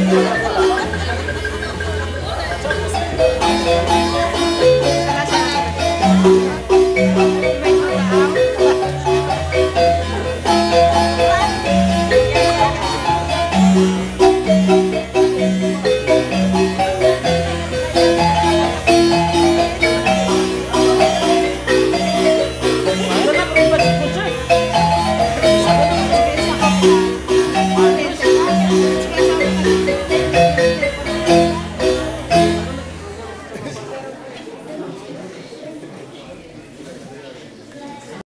Thank Amen.